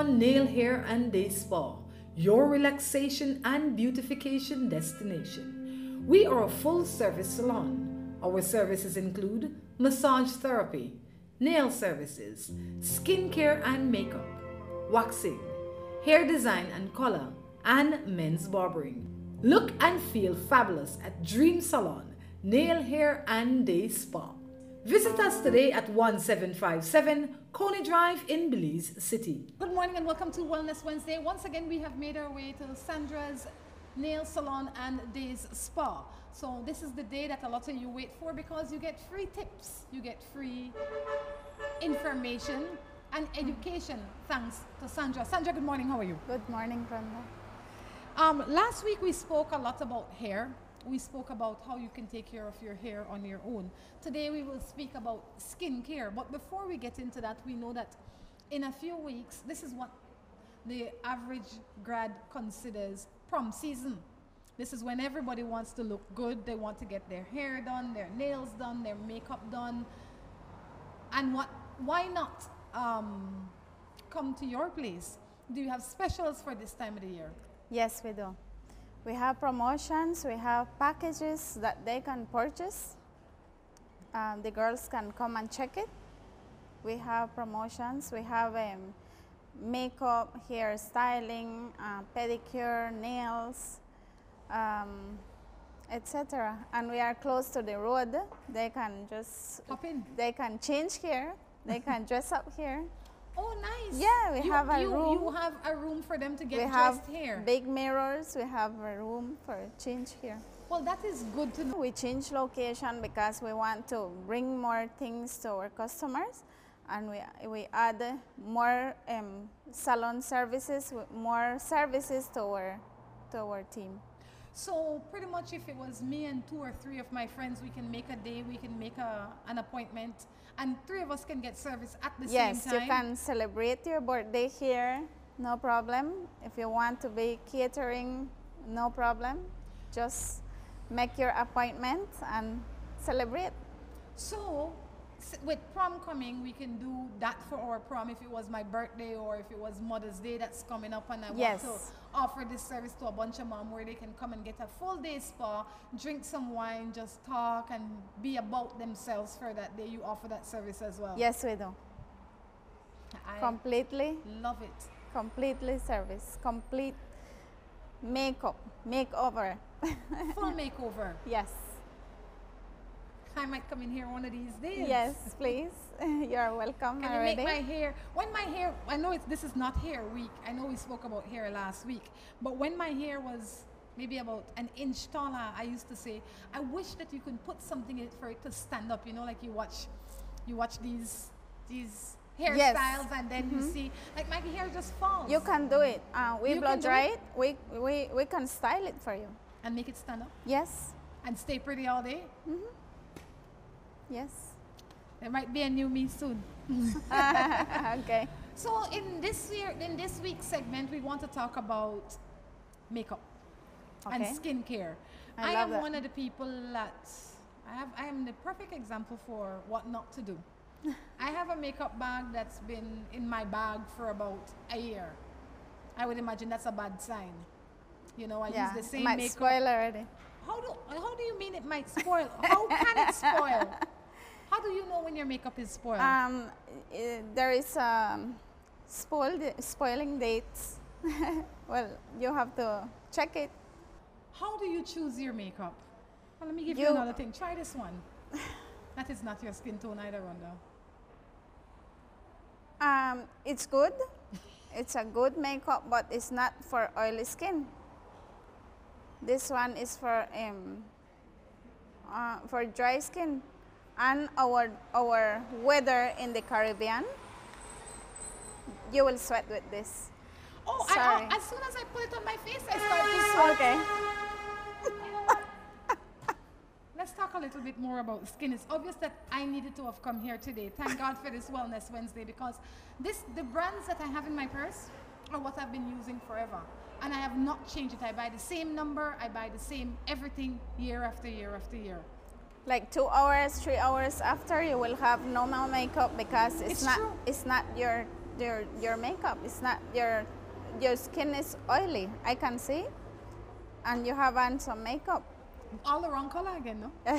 Salon Nail Hair and Day Spa, your relaxation and beautification destination. We are a full service salon. Our services include massage therapy, nail services, skincare and makeup, waxing, hair design and color, and men's barbering. Look and feel fabulous at Dream Salon, Nail Hair and Day Spa. Visit us today at 1757 Coney Drive in Belize City. Good morning and welcome to Wellness Wednesday. Once again, we have made our way to Sandra's Nail Salon and Days Spa. So this is the day that a lot of you wait for because you get free tips, you get free information and education thanks to Sandra. Sandra, good morning. How are you? Good morning, Rhonda. Um, last week we spoke a lot about hair. We spoke about how you can take care of your hair on your own. Today we will speak about skin care. But before we get into that, we know that in a few weeks, this is what the average grad considers prom season. This is when everybody wants to look good. They want to get their hair done, their nails done, their makeup done. And what? Why not um, come to your place? Do you have specials for this time of the year? Yes, we do. We have promotions, we have packages that they can purchase. Um, the girls can come and check it. We have promotions, we have um, makeup, hair styling, uh, pedicure, nails, um, etc. And we are close to the road. They can just Hop in. they can change here. They can dress up here. Oh, nice. Yeah, we you, have a you, room. You have a room for them to get we dressed have here. big mirrors. We have a room for change here. Well, that is good to know. We change location because we want to bring more things to our customers and we, we add more um, salon services, more services to our, to our team. So pretty much if it was me and two or three of my friends, we can make a day, we can make a, an appointment, and three of us can get service at the yes, same time. Yes, you can celebrate your birthday here, no problem. If you want to be catering, no problem. Just make your appointment and celebrate. So with prom coming, we can do that for our prom if it was my birthday or if it was Mother's Day that's coming up and I Yes. want to offer this service to a bunch of mom where they can come and get a full day spa, drink some wine, just talk and be about themselves for that day. You offer that service as well. Yes, we do. I Completely, love it. completely service, complete makeup, makeover. Full makeover. yes. I might come in here one of these days. Yes, please. You're welcome Can you make my hair? When my hair, I know it's, this is not hair week. I know we spoke about hair last week, but when my hair was maybe about an inch taller, I used to say, I wish that you could put something in it for it to stand up. You know, like you watch, you watch these these hairstyles, Yes. Mm-hmm. and then you see, like my hair just falls. you can do it. Uh, we You blow dry it? it. We, we, we can style it for you. and make it stand up Yes. and stay pretty all day. Yes. There might be a new me soon. okay. So in this year, in this week's segment, we want to talk about makeup and skincare. I I, am that. one of the people that I have. I am the perfect example for what not to do. I have a makeup bag that's been in my bag for about a year. I would imagine that's a bad sign. You know, I yeah. use the same might makeup. spoil already. How do how do you mean it might spoil? How can it spoil? How do you know when your makeup is spoiled? Um, i- there is um, spoiled, spoiling dates. well, you have to check it. How do you choose your makeup? Well, let me give you, You- another thing. Try this one. that is not your skin tone either, Rhonda. Um, it's good. it's a good makeup, but it's not for oily skin. This one is for um, uh, for dry skin, and our our weather in the Caribbean. You will sweat with this. Oh, Sorry. I, oh, as soon as I put it on my face, I start to sweat. Okay. Let's talk a little bit more about skin. It's obvious that I needed to have come here today. Thank God for this Wellness Wednesday because this the brands that I have in my purse are what I've been using forever. And I have not changed it. I buy the same number, I buy the same everything year after year after year. Like two hours, three hours after, you will have normal makeup because it's, It's not true. it's not your your your makeup. It's not your your skin is oily. I can see, and you have on some makeup. All the wrong color again, no? so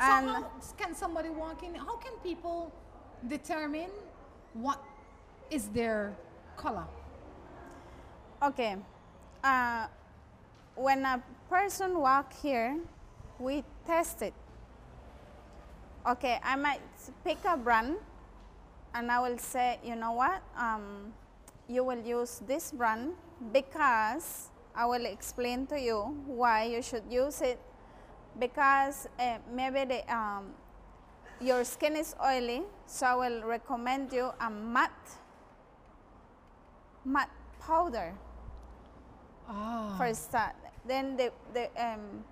And how can somebody walk in? How can people determine what is their color? okay, uh, when a person walk here, we test it. Okay, I might pick a brand, and I will say, you know what? Um, you will use this brand because I will explain to you why you should use it because uh, maybe the, um, your skin is oily, so I will recommend you a matte, matte powder Ah. for start. Then the, the um,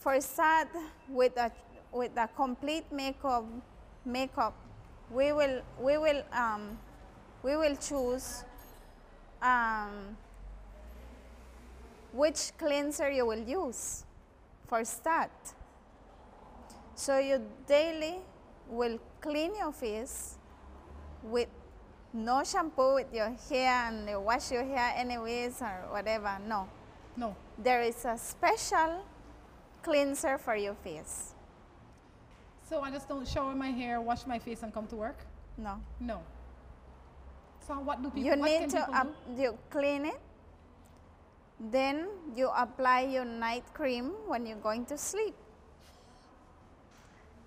for start with a with a complete makeup makeup, we will we will um, we will choose um, which cleanser you will use for start. So you daily will clean your face with no shampoo with your hair and you wash your hair anyways or whatever. No. no. There is a special cleanser for your face. So I just don't shower my hair, wash my face, and come to work? No. No. So what do people? You need to up, you clean it. Then you apply your night cream when you're going to sleep.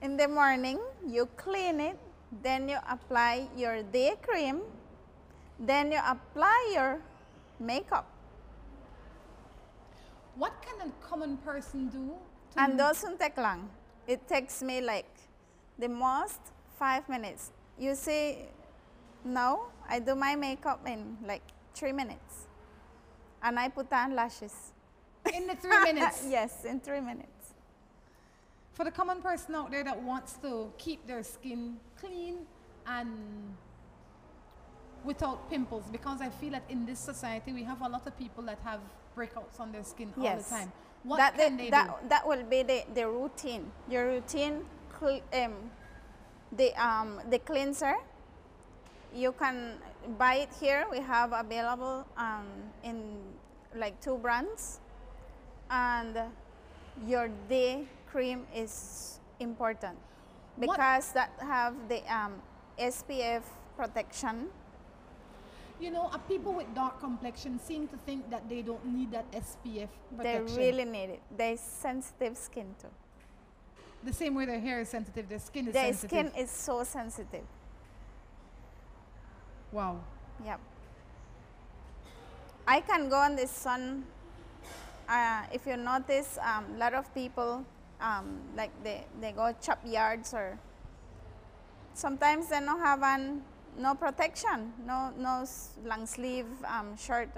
In the morning, you clean it. Then you apply your day cream. Then you apply your makeup. What can a common person do? To And doesn't take long. It takes me like the most five minutes. You see, now I do my makeup in like three minutes. And I put on lashes. in the three minutes. yes, in three minutes. For the common person out there that wants to keep their skin clean and without pimples, because I feel that in this society we have a lot of people that have breakouts on their skin all the time. What that, can the- they that, do? that will be the, the routine. Your routine, um, the, um, the cleanser, you can buy it here. We have available um, in like two brands. And your day cream is important What- because that have the um, SPF protection. You know, uh, people with dark complexion seem to think that they don't need that SPF protection. They really need it. They sensitive skin too. the same way their hair is sensitive, their skin is Their sensitive. skin is so sensitive. wow. Yep. I can go in the sun. Uh, if you notice, a um, lot of people um, like they, they go chop yards or sometimes they don't have an, no protection, no no long sleeve um, shirt.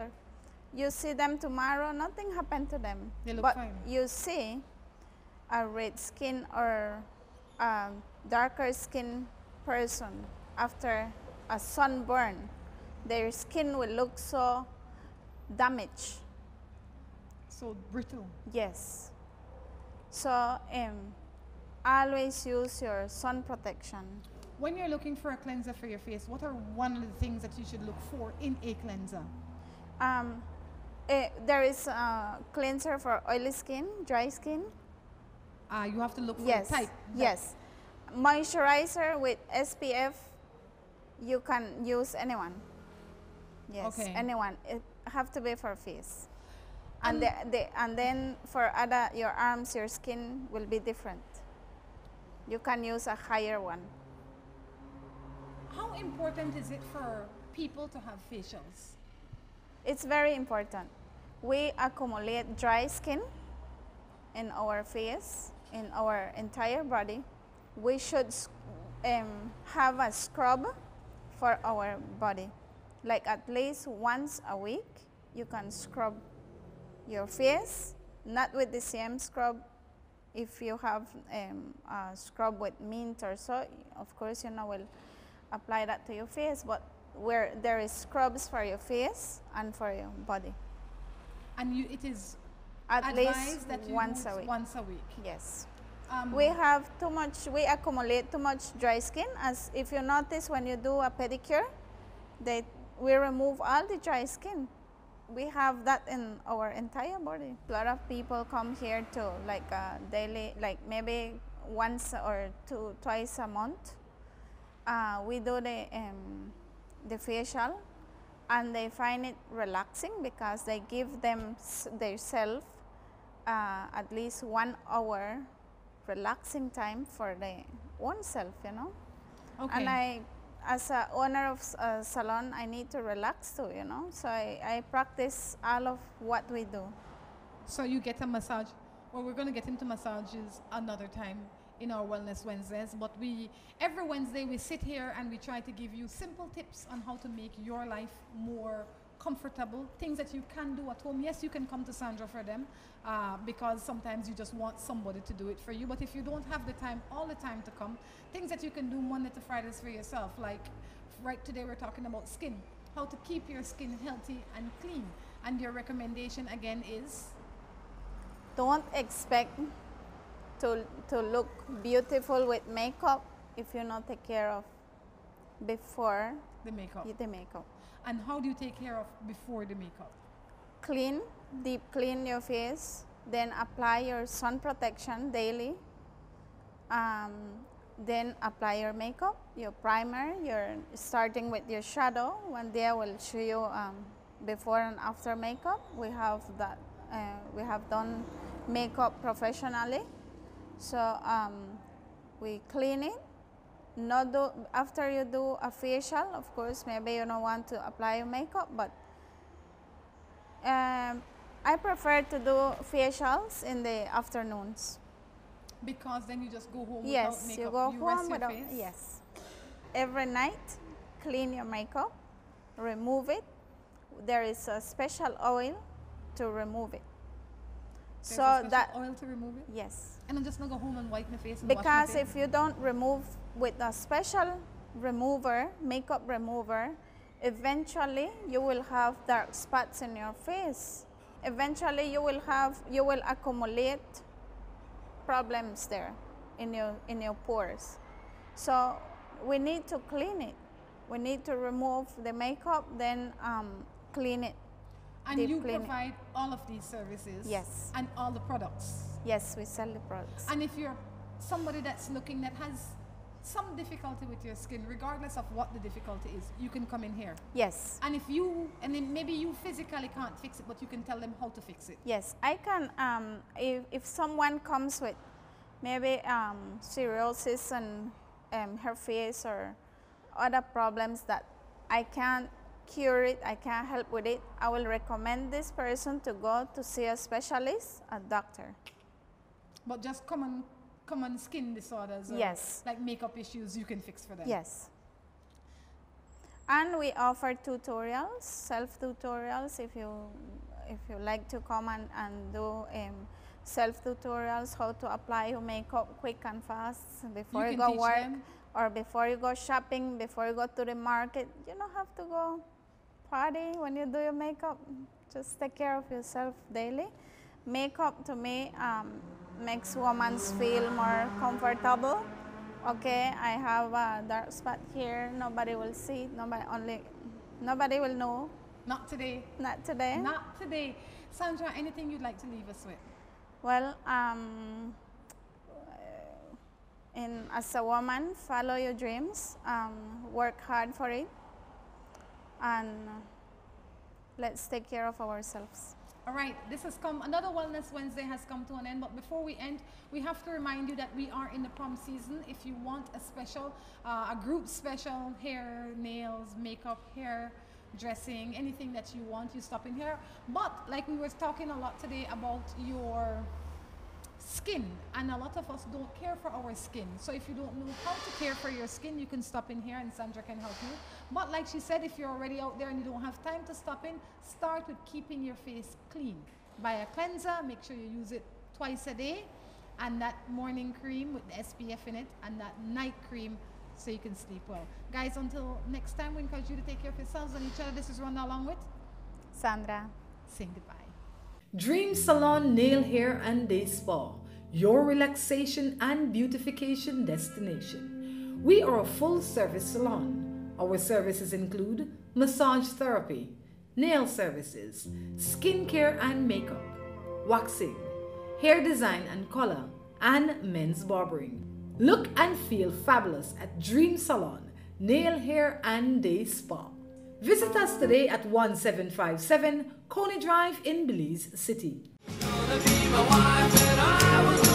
You see them tomorrow, nothing happened to them. They look but fine. you see a red skin or a darker skin person after a sunburn, their skin will look so damaged. So brittle. Yes. So um, always use your sun protection. When you're looking for a cleanser for your face, what are one of the things that you should look for in a cleanser? Um, eh, there is a cleanser for oily skin, dry skin. Uh, you have to look for yes. the type. Yes. Moisturizer with SPF, you can use anyone. Yes, Okay. anyone. It have to be for face. And, And- the, the, and then for other, your arms, your skin will be different. You can use a higher one. How important is it for people to have facials? It's very important. We accumulate dry skin in our face, in our entire body. We should um, have a scrub for our body. Like at least once a week, you can scrub your face, not with the same scrub. If you have um, a scrub with mint or so, of course, you know, will apply that to your face. But where there is scrubs for your face and for your body. And you, it is At least once a week. once a week. Yes. Um, we have too much, we accumulate too much dry skin. As if you notice when you do a pedicure, they, we remove all the dry skin. We have that in our entire body. A lot of people come here to like uh, daily, like maybe once or two, twice a month. Uh, we do the, um, the facial and they find it relaxing because they give them their self uh, at least one hour relaxing time for their own self, you know. Okay. And I, as a owner of a salon, I need to relax too, you know. So I, I practice all of what we do. So you get a massage. Well, we're going to get into massages another time in our Wellness Wednesdays. But we, every Wednesday, we sit here and we try to give you simple tips on how to make your life more comfortable, things that you can do at home. Yes, you can come to Sandra for them uh, because sometimes you just want somebody to do it for you. But if you don't have the time all the time to come, things that you can do Monday to Fridays for yourself, like right today we're talking about skin, how to keep your skin healthy and clean. And your recommendation again is? Don't expect to, to look beautiful with makeup if you not take care of before the makeup. The makeup. And how do you take care of before the makeup? Clean, deep clean your face, then apply your sun protection daily. Um, then apply your makeup, your primer, you're starting with your shadow. One day I will show you um, before and after makeup. We have that, uh, we have done makeup professionally. So um, we clean it. Not do, after you do a facial, of course, maybe you don't want to apply your makeup, but um, I prefer to do facials in the afternoons. Because then you just go home yes, without makeup. you go you home without, face? yes. Every night, clean your makeup, remove it. There is a special oil to remove it. So that oil to remove it. Yes. And I'm just gonna go home and wipe my face. because my face. if you don't remove with a special remover, makeup remover, eventually you will have dark spots in your face. Eventually you will have you will accumulate problems there in your in your pores. So we need to clean it. We need to remove the makeup, then um, clean it and you provide all of these services? Yes. And all the products? Yes, we sell the products. And if you're somebody that's looking that has some difficulty with your skin, regardless of what the difficulty is, you can come in here. Yes. And if you, and then maybe you physically can't fix it, but you can tell them how to fix it. Yes, I can. Um, if, if someone comes with maybe um, cirrhosis and um, her face or other problems that I can't cure it, I can't help with it, I will recommend this person to go to see a specialist, a doctor. But just common, common skin disorders, yes, like makeup issues, you can fix for them. Yes. And we offer tutorials, self tutorials. If you if you like to come and, and do um, self tutorials, how to apply your makeup quick and fast before you, you go work. Them or before you go shopping, before you go to the market, you don't have to go party when you do your makeup. Just take care of yourself daily. Makeup to me um, makes women feel more comfortable. Okay, I have a dark spot here. Nobody will see. Nobody only. Nobody will know. Not today. Not today. Not today. Sandra, anything you'd like to leave us with? Well, um, in as a woman, follow your dreams. Um, work hard for it and let's take care of ourselves. All right, this has come, another Wellness Wednesday has come to an end, but before we end, we have to remind you that we are in the prom season. If you want a special, uh, a group special, hair, nails, makeup, hair, dressing, anything that you want, you stop in here. But like we were talking a lot today about your skin and a lot of us don't care for our skin. So if you don't know how to care for your skin you can stop in here and Sandra can help you. But like she said if you're already out there and you don't have time to stop in start with keeping your face clean. Buy a cleanser make sure you use it twice a day and that morning cream with the SPF in it and that night cream so you can sleep well. Guys until next time we encourage you to take care of yourselves and each other. This is Rhonda along with Sandra. Saying goodbye. Dream Salon Nail Hair and Day Spa your relaxation and beautification destination. We are a full service salon. Our services include massage therapy, nail services, skincare and makeup, waxing, hair design and color, and men's barbering. Look and feel fabulous at Dream Salon, Nail Hair and Day Spa. Visit us today at 1757 Coney Drive in Belize City to be my wife and I was